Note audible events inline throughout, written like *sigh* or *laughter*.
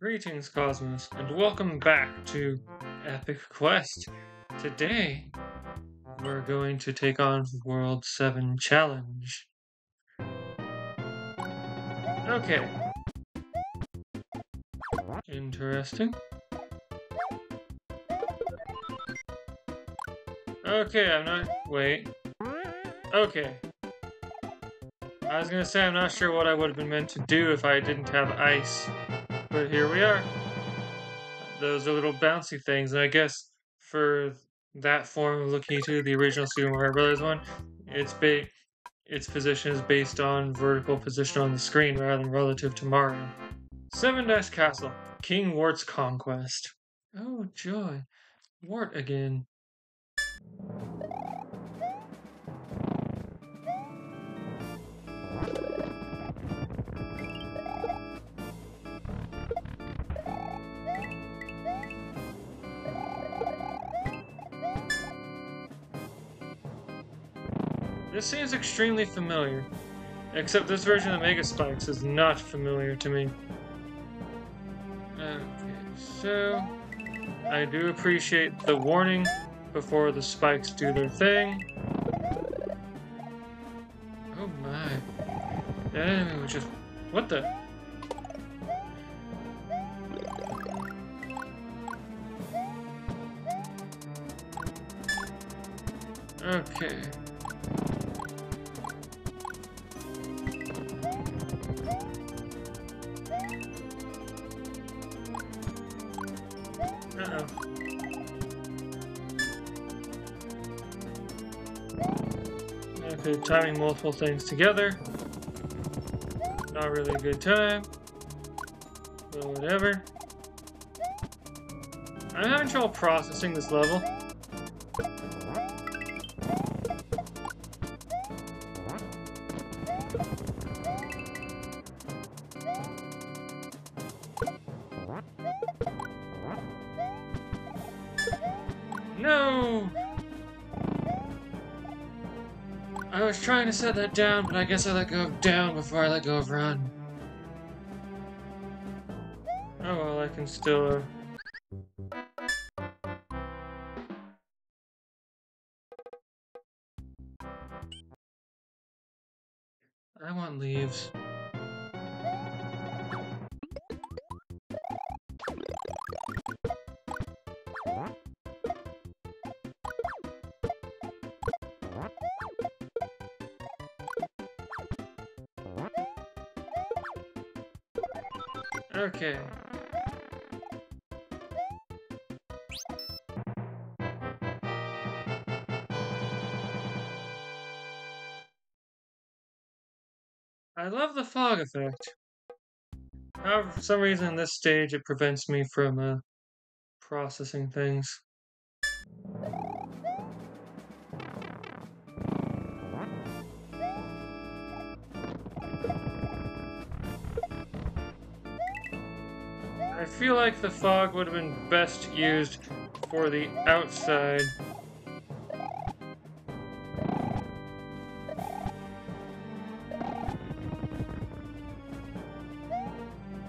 Greetings, Cosmos, and welcome back to Epic Quest. Today, we're going to take on World 7 Challenge. Okay. Interesting. Okay, I'm not. Wait. Okay. I was gonna say I'm not sure what I would have been meant to do if I didn't have ice. But here we are. Those are little bouncy things, and I guess for that form of Lakitu, the original Super Mario Brothers one, its ba- its position is based on vertical position on the screen rather than relative to Mario. Seven Dash Castle, King Wart's Conquest. Oh joy, Wart again. This seems extremely familiar. Except this version of Mega Spikes is not familiar to me. Okay, so... I do appreciate the warning before the spikes do their thing. Oh my. That enemy was just... What the... Okay. Timing multiple things together. Not really a good time. But whatever. I'm having trouble processing this level. No! I was trying to set that down, but I guess I let go of down before I let go of run. Oh well, I can still... Uh... I want leaves. Okay. I love the fog effect. However, for some reason in this stage it prevents me from uh, processing things. Feel like the fog would have been best used for the outside.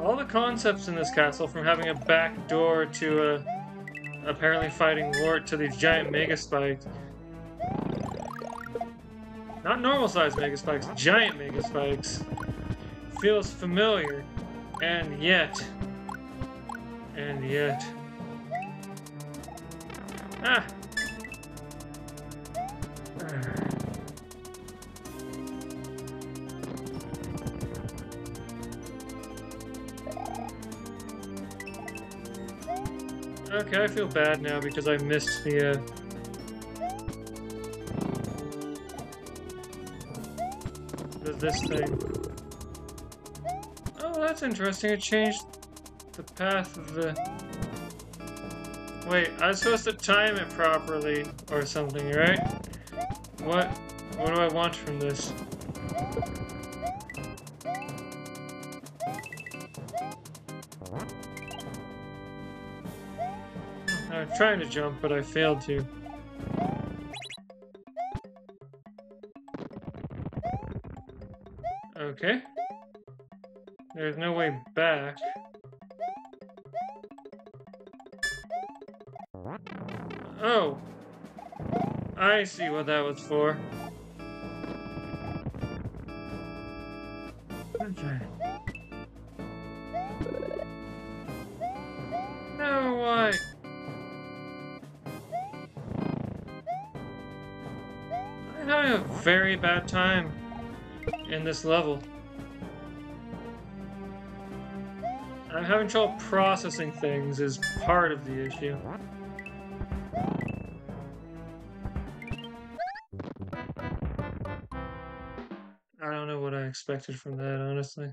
All the concepts in this castle, from having a back door to a apparently fighting Wart to these giant mega spikes. Not normal sized mega spikes, giant mega spikes. Feels familiar. And yet, and yet... Ah! Okay, I feel bad now because I missed the, uh... the this thing. Oh, that's interesting. It changed the path of the... Wait, I was supposed to time it properly or something, right? What? What do I want from this? I was trying to jump, but I failed to. Okay. There's no way back. Oh. I see what that was for. Okay. No, why? I'm having a very bad time in this level. I'm having trouble processing things is part of the issue. Expected from that, honestly.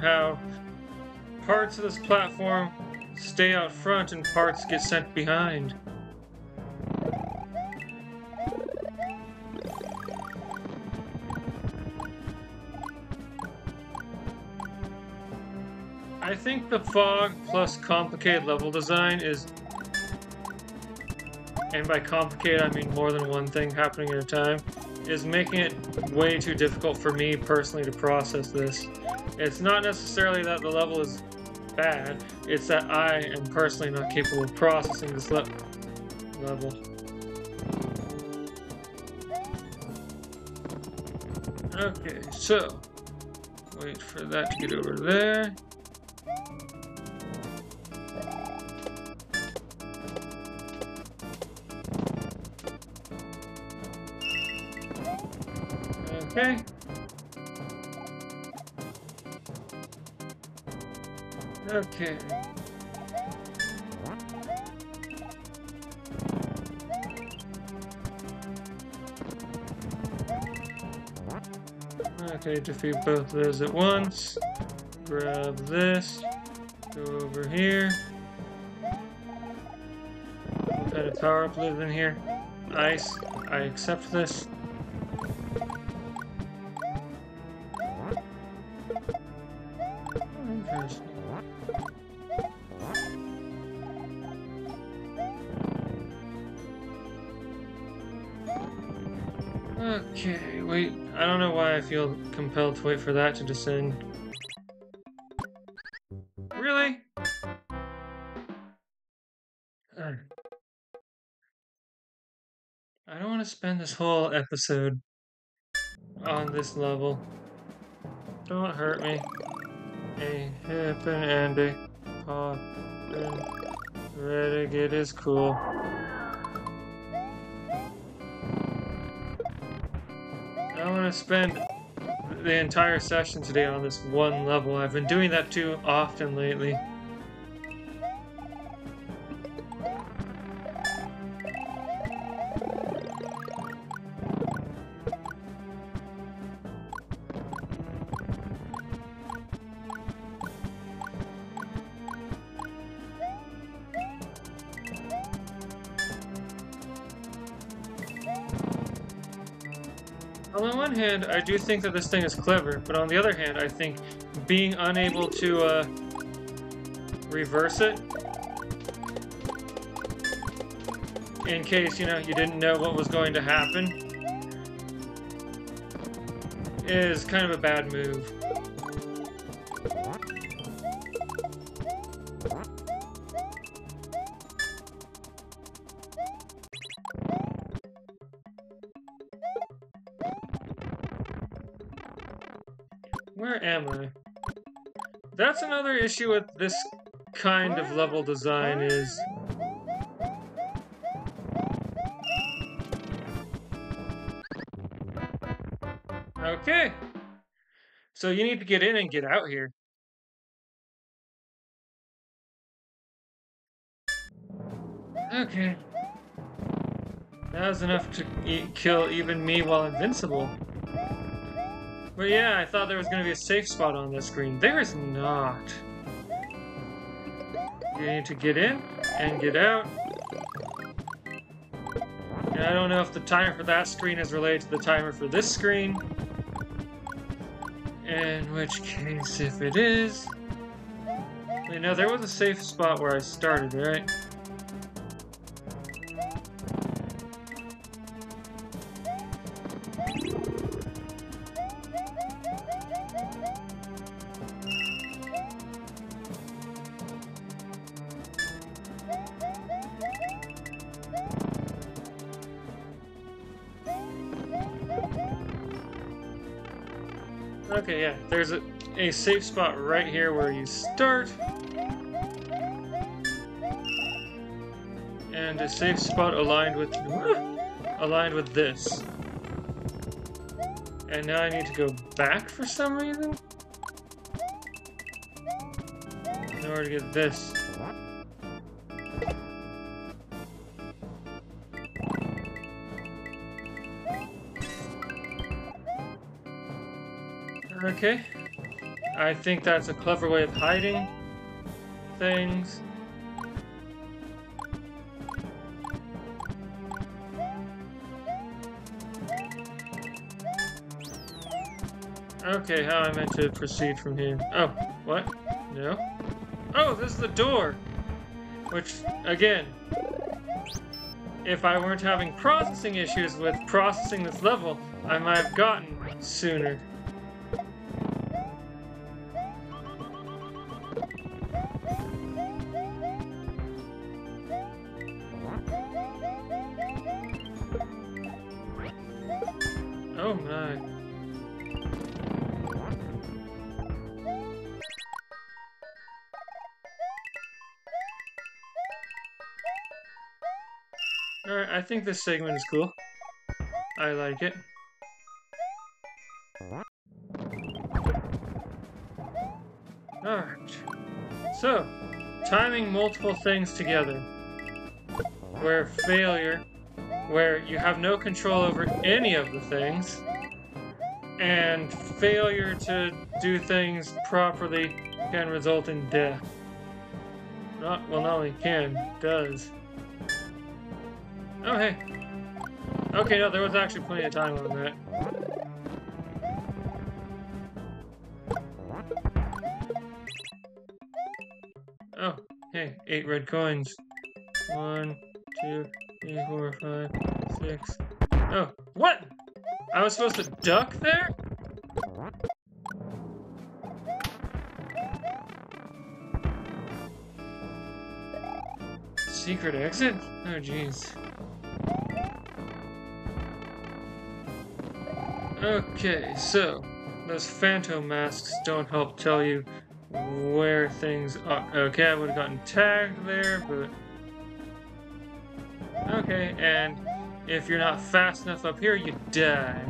How parts of this platform stay out front and parts get sent behind. I think the fog plus complicated level design is and by complicated I mean more than one thing happening at a time, is making it way too difficult for me personally to process this. It's not necessarily that the level is bad, it's that I am personally not capable of processing this le level. Okay, so, wait for that to get over there. Okay. Okay. Okay, defeat both of those at once. Grab this. Go over here. What kind of power up lives in here? Ice. I accept this. Why I feel compelled to wait for that to descend. Really? I don't want to spend this whole episode on this level. Don't hurt me. A hip and a pop and renegade is cool. To spend the entire session today on this one level. I've been doing that too often lately. Do think that this thing is clever, but on the other hand, I think being unable to uh, reverse it in case, you know, you didn't know what was going to happen is kind of a bad move. Issue with this kind of level design is... Okay. So you need to get in and get out here. Okay. That was enough to e kill even me while invincible. But yeah, I thought there was going to be a safe spot on this screen. There is not. You need to get in and get out. And I don't know if the timer for that screen is related to the timer for this screen. In which case, if it is... You know, there was a safe spot where I started, right? A, safe spot right here where you start. And a safe spot aligned with *laughs* aligned with this. And now I need to go back for some reason? In order to get this. Okay. I think that's a clever way of hiding things. Okay, how am I meant to proceed from here? Oh, what? No? Oh, this is the door! Which, again, if I weren't having processing issues with processing this level, I might have gotten sooner. Oh my. Alright, I think this segment is cool. I like it. Alright. So, timing multiple things together. Where failure where you have no control over any of the things, and failure to do things properly can result in death. Not, well, not only can, does. Oh, hey. Okay, no, there was actually plenty of time on that. Oh, hey, eight red coins. One, two, three, four, five, six. Oh, what? I was supposed to duck there? Secret exit? Oh, jeez. Okay, so those phantom masks don't help tell you where things are. Okay, I would have gotten tagged there, but Okay, and if you're not fast enough up here, you die.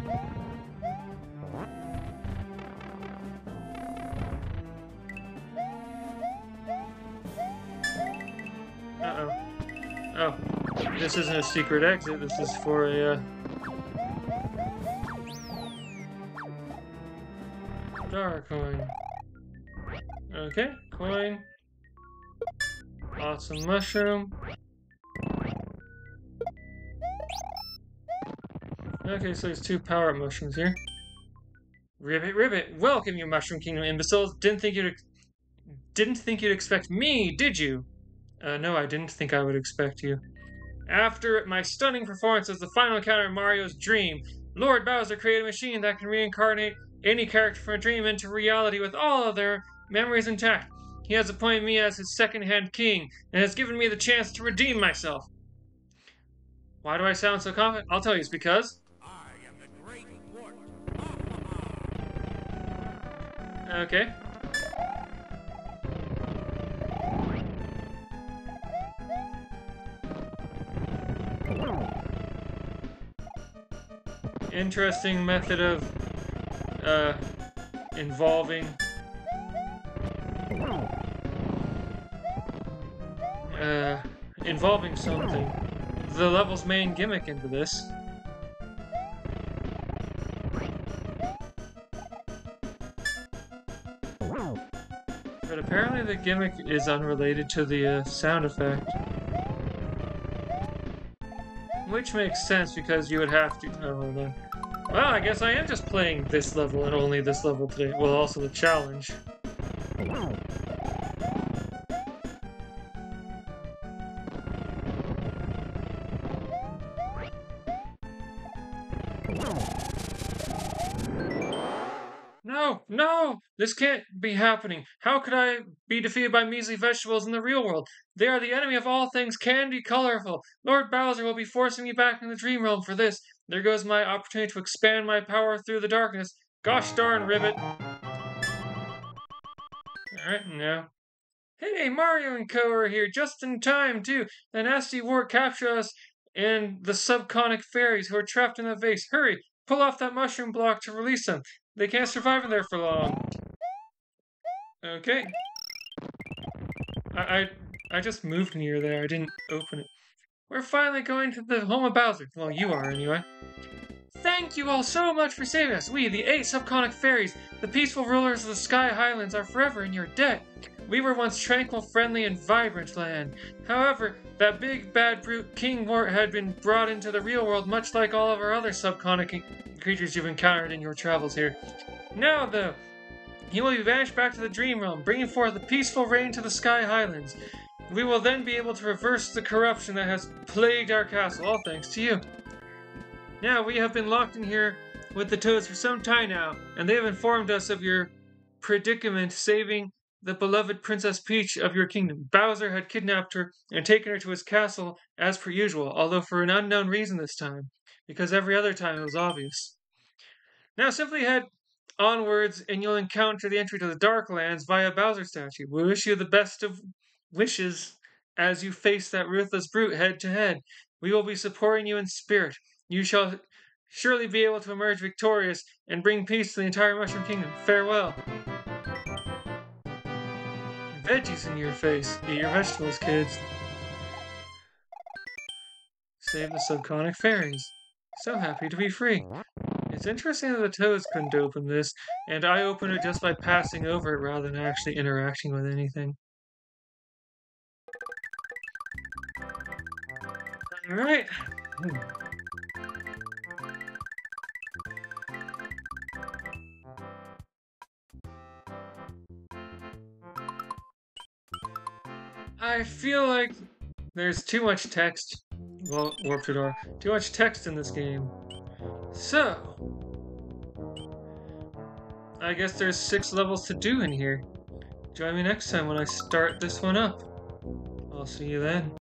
Uh-oh. Oh, this isn't a secret exit, this is for a, uh... Star coin. Okay, coin. Awesome mushroom. Okay, so there's two power-up mushrooms here. Ribbit, ribbit! Welcome, you Mushroom Kingdom imbeciles! Didn't think you'd... Didn't think you'd expect me, did you? Uh, no, I didn't think I would expect you. After my stunning performance as the final encounter in Mario's dream, Lord Bowser created a machine that can reincarnate any character from a dream into reality with all of their memories intact. He has appointed me as his second-hand king, and has given me the chance to redeem myself. Why do I sound so confident? I'll tell you, it's because... Okay. Interesting method of uh, involving uh, involving something. The level's main gimmick into this. Apparently the gimmick is unrelated to the uh, sound effect. Which makes sense because you would have to. Oh, on. Well, I guess I am just playing this level and only this level today. Well, also the challenge. No, no! This can't be happening. How could I be defeated by measly vegetables in the real world? They are the enemy of all things candy colorful. Lord Bowser will be forcing me back in the dream realm for this. There goes my opportunity to expand my power through the darkness. Gosh darn ribbit. Alright, now. Hey, Mario and Co. are here just in time, too. The nasty Wart captured us and the subconic fairies who are trapped in the vase. Hurry, pull off that mushroom block to release them. They can't survive in there for long. Okay. I, I, I just moved near there. I didn't open it. We're finally going to the home of Bowser. Well, you are anyway. Thank you all so much for saving us. We, the eight subconic fairies, the peaceful rulers of the Sky Highlands, are forever in your debt. We were once tranquil, friendly, and vibrant land. However, that big bad brute King Wart had been brought into the real world, much like all of our other subconic creatures you've encountered in your travels here. Now, though, he will be banished back to the Dream Realm, bringing forth a peaceful reign to the Sky Highlands. We will then be able to reverse the corruption that has plagued our castle, all thanks to you. Now, we have been locked in here with the Toads for some time now, and they have informed us of your predicament saving the beloved Princess Peach of your kingdom. Bowser had kidnapped her and taken her to his castle as per usual, although for an unknown reason this time, because every other time it was obvious. Now simply head onwards and you'll encounter the entry to the Darklands via Bowser statue. We wish you the best of wishes as you face that ruthless brute head to head. We will be supporting you in spirit. You shall surely be able to emerge victorious and bring peace to the entire Mushroom Kingdom. Farewell. Veggies in your face. Eat your vegetables, kids. Save the subconic fairies. So happy to be free. It's interesting that the toads couldn't open this, and I opened it just by passing over it rather than actually interacting with anything. Alright. I feel like there's too much text. Well, warp to door. Too much text in this game. So, I guess there's six levels to do in here. Join me next time when I start this one up. I'll see you then.